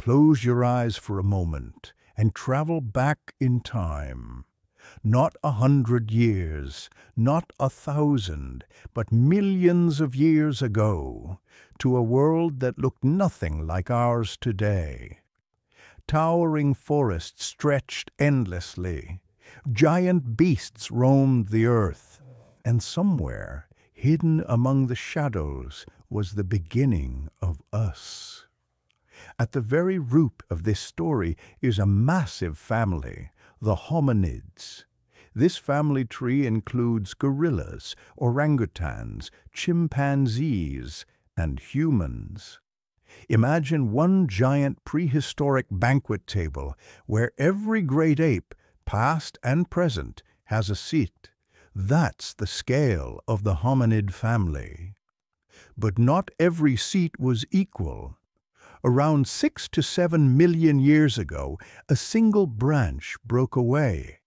Close your eyes for a moment and travel back in time. Not a hundred years, not a thousand, but millions of years ago, to a world that looked nothing like ours today. Towering forests stretched endlessly, giant beasts roamed the earth, and somewhere, hidden among the shadows, was the beginning of us. At the very root of this story is a massive family, the hominids. This family tree includes gorillas, orangutans, chimpanzees, and humans. Imagine one giant prehistoric banquet table where every great ape, past and present, has a seat. That's the scale of the hominid family. But not every seat was equal. Around six to seven million years ago, a single branch broke away.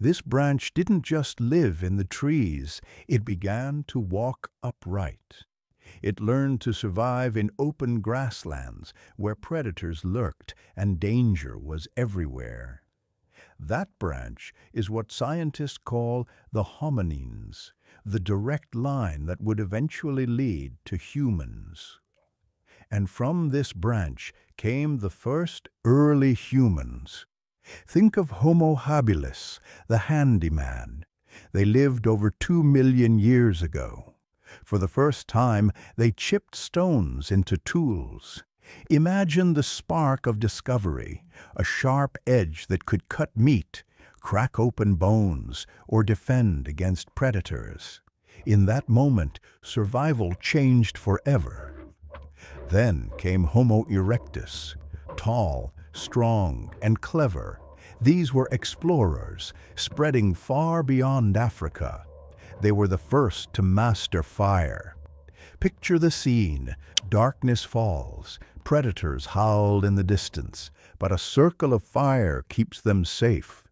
This branch didn't just live in the trees, it began to walk upright. It learned to survive in open grasslands where predators lurked and danger was everywhere. That branch is what scientists call the hominins, the direct line that would eventually lead to humans. And from this branch came the first early humans. Think of Homo habilis, the handyman. They lived over two million years ago. For the first time, they chipped stones into tools. Imagine the spark of discovery, a sharp edge that could cut meat, crack open bones, or defend against predators. In that moment, survival changed forever. Then came Homo erectus, tall, strong, and clever. These were explorers, spreading far beyond Africa. They were the first to master fire. Picture the scene. Darkness falls. Predators howl in the distance, but a circle of fire keeps them safe.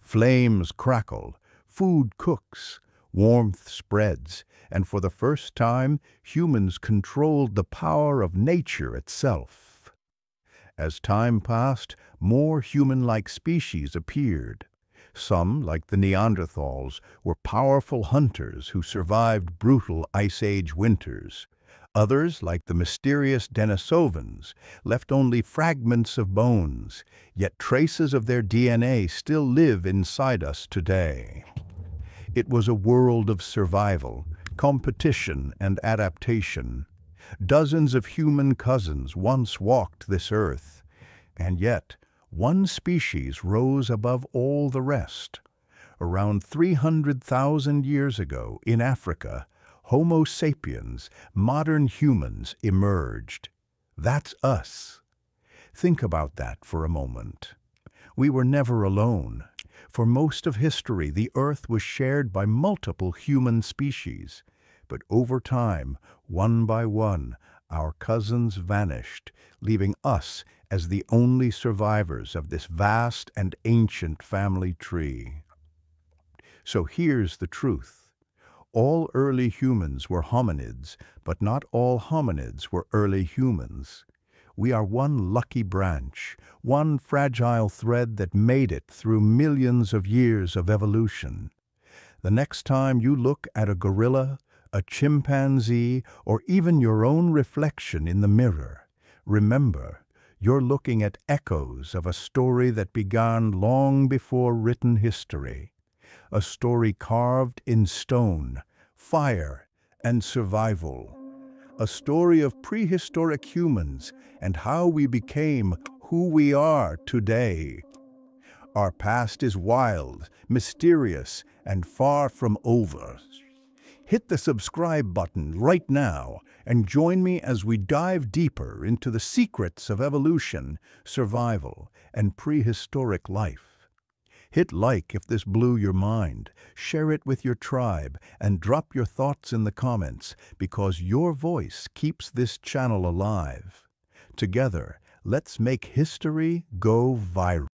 Flames crackle. Food cooks. Warmth spreads. And for the first time, humans controlled the power of nature itself. As time passed, more human-like species appeared. Some, like the Neanderthals, were powerful hunters who survived brutal Ice Age winters. Others, like the mysterious Denisovans, left only fragments of bones, yet traces of their DNA still live inside us today. It was a world of survival, competition and adaptation. Dozens of human cousins once walked this earth, and yet one species rose above all the rest. Around 300,000 years ago, in Africa, Homo sapiens, modern humans, emerged. That's us. Think about that for a moment. We were never alone. For most of history, the Earth was shared by multiple human species. But over time, one by one, our cousins vanished, leaving us as the only survivors of this vast and ancient family tree. So here's the truth. All early humans were hominids, but not all hominids were early humans. We are one lucky branch, one fragile thread that made it through millions of years of evolution. The next time you look at a gorilla, a chimpanzee, or even your own reflection in the mirror, remember, you're looking at echoes of a story that began long before written history, a story carved in stone, fire, and survival, a story of prehistoric humans and how we became who we are today. Our past is wild, mysterious, and far from over. Hit the subscribe button right now and join me as we dive deeper into the secrets of evolution, survival, and prehistoric life. Hit like if this blew your mind, share it with your tribe, and drop your thoughts in the comments because your voice keeps this channel alive. Together, let's make history go viral.